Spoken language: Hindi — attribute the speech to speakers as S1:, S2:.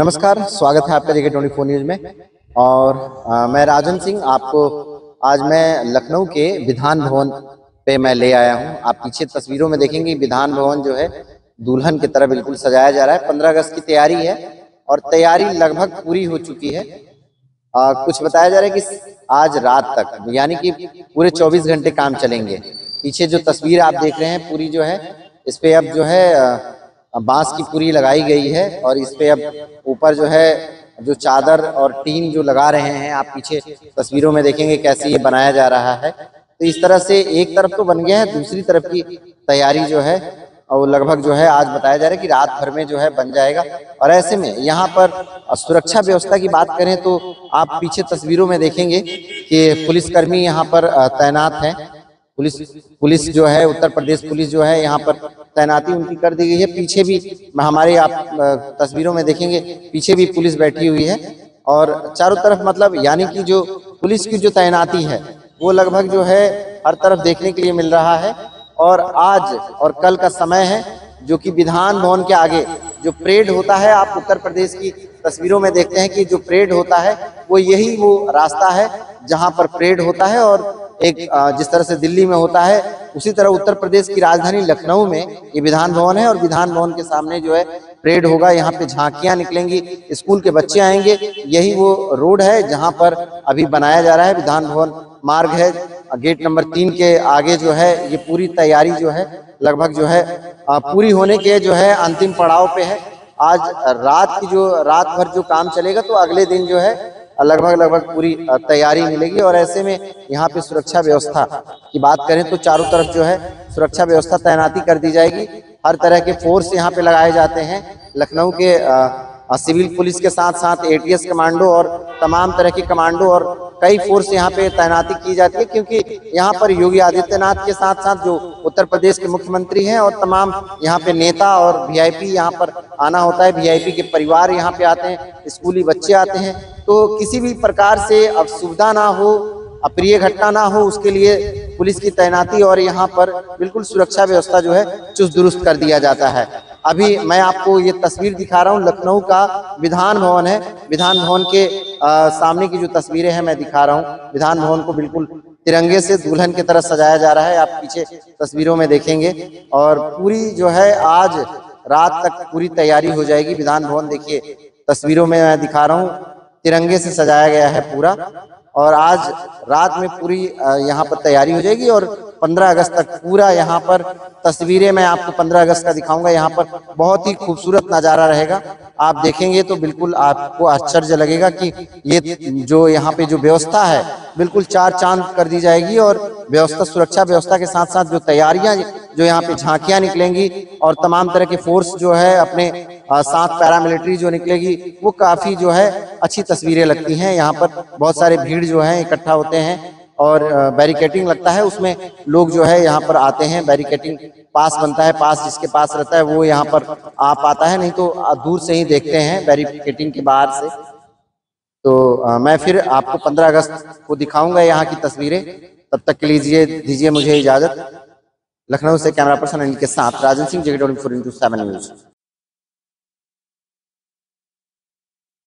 S1: नमस्कार स्वागत है आपका जेके ट्वेंटी फोर न्यूज़ में। और आ, मैं राजन सिंह आपको आज मैं लखनऊ के विधान भवन पे मैं ले आया हूँ। आप पीछे तस्वीरों में देखेंगे विधान भवन जो है दुल्हन की तरह बिल्कुल सजाया जा रहा है। पंद्रह अगस्त की तैयारी है और तैयारी लगभग पूरी हो चुकी है। आ, कुछ बताया जा रहा है कि आज रात तक यानी कि पूरे 24 घंटे काम चलेंगे। पीछे जो तस्वीर आप देख रहे हैं पूरी जो है इस पे अब जो है आ, बाँस की पूरी लगाई गई है और इस पे अब ऊपर जो है, जो चादर और टीन जो लगा रहे हैं, आप पीछे तस्वीरों में देखेंगे कैसे ये बनाया जा रहा है। तो इस तरह से एक तरफ़ तो बन गया है, दूसरी तरफ़ की तैयारी जो है, और लगभग जो है आज बताया जा रहा है कि रात भर में जो है बन जाएगा। और ऐसे में यहाँ पर सुरक्षा व्यवस्था की बात करें तो आप पीछे तस्वीरों में देखेंगे कि पुलिसकर्मी यहाँ पर तैनात हैं। पुलिस पुलिस जो है, उत्तर प्रदेश पुलिस जो है यहाँ पर तैनाती उनकी कर दी गई है। पीछे भी हमारे आप तस्वीरों में देखेंगे, पीछे भी पुलिस बैठी हुई है। और चारों तरफ़ मतलब यानी कि जो पुलिस की जो तैनाती है, वो लगभग जो है हर तरफ़ देखने के लिए मिल रहा है। और आज और कल का समय है, जो कि विधान भवन के आगे जो परेड होता है, आप उत्तर प्रदेश की तस्वीरों में देखते हैं कि जो परेड होता है, वो यही वो रास्ता है जहाँ पर परेड होता है। और एक जिस तरह से दिल्ली में होता है, उसी तरह उत्तर प्रदेश की राजधानी लखनऊ में ये विधान भवन है और विधान भवन के सामने जो है, परेड होगा, यहाँ पे झांकियाँ निकलेंगी, स्कूल के बच्चे आएँगे, यही वो रोड है जहाँ पर अभी बनाया जा रहा है विधान भवन मार्ग है गेट नंबर तीन के आगे जो है, ये पूरी तैयारी जो है, लगभग जो है पूरी होने के जो है, अंतिम पड़ाव पे है। आज रात की जो, रात भर जो काम चलेगा तो अगले दिन जो है लगभग लगभग पूरी तैयारी मिलेगी और ऐसे में यहाँ पे सुरक्षा व्यवस्था की बात करें तो चारों तरफ़ जो है सुरक्षा व्यवस्था तैनाती कर दी जाएगी। हर तरह के फोर्स यहाँ पे लगाए जाते हैं। लखनऊ के सिविल पुलिस के साथ साथ एटीएस कमांडो और तमाम तरह के कमांडो और कई फोर्स यहाँ पे तैनाती की जाती है क्योंकि यहाँ पर योगी आदित्यनाथ के साथ साथ जो उत्तर प्रदेश के मुख्यमंत्री हैं और तमाम यहाँ पे नेता और वीआईपी यहाँ पर आना होता है। वीआईपी के परिवार यहाँ पे आते हैं, स्कूली बच्चे आते हैं। तो किसी भी प्रकार से अब सुविधा ना हो अप्रिय घटना ना हो उसके लिए पुलिस की तैनाती और यहाँ पर बिल्कुल सुरक्षा व्यवस्था जो है चुस्त दुरुस्त कर दिया जाता है। अभी मैं आपको ये तस्वीर दिखा रहा हूँ लखनऊ का विधान भवन है। विधान भवन के आ, सामने की जो तस्वीरें हैं मैं दिखा रहा हूँ। विधान भवन को बिल्कुल तिरंगे से दुल्हन की तरह सजाया जा रहा है। आप पीछे तस्वीरों में देखेंगे। और पूरी जो है आज रात तक पूरी तैयारी हो जाएगी विधान भवन। देखिए तस्वीरों में मैं दिखा रहा हूँ। तिरंगे से सजाया गया है पूरा। और आज रात में पूरी यहाँ पर तैयारी हो जाएगी और 15 अगस्त तक पूरा यहाँ पर तस्वीरें मैं आपको 15 अगस्त का दिखाऊँगा। यहाँ पर बहुत ही खूबसूरत नज़ारा रहेगा। आप देखेंगे तो बिल्कुल आपको आश्चर्य लगेगा कि ये जो यहाँ पे जो व्यवस्था है, बिल्कुल चार चाँद कर दी जाएगी और व्यवस्था, सुरक्षा व्यवस्था के साथ साथ जो तैयारियाँ, जो यहाँ पे झांकियाँ निकलेंगी और तमाम तरह के फोर्स जो है अपने साथ पैरामिलिट्री जो निकलेगी, वो काफ़ी जो है अच्छी तस्वीरें लगती हैं। यहाँ पर बहुत सारे भीड़ जो है, इकट्ठा होते हैं और बैरिकेटिंग लगता है। उसमें लोग जो है यहाँ पर आते हैं। बैरिकेटिंग पास बनता है, पास जिसके पास रहता है, वो यहाँ पर आ पाता है। नहीं तो दूर से ही देखते हैं बैरिकेटिंग के बाहर से। तो मैं फिर आपको 15 अगस्त को दिखाऊँगा यहाँ की तस्वीरें। तब तक के लीजिए दीजिए मुझे इजाज़त। लखनऊ से कैमरा पर्सन के साथ Rajan Singh twenty four into seven news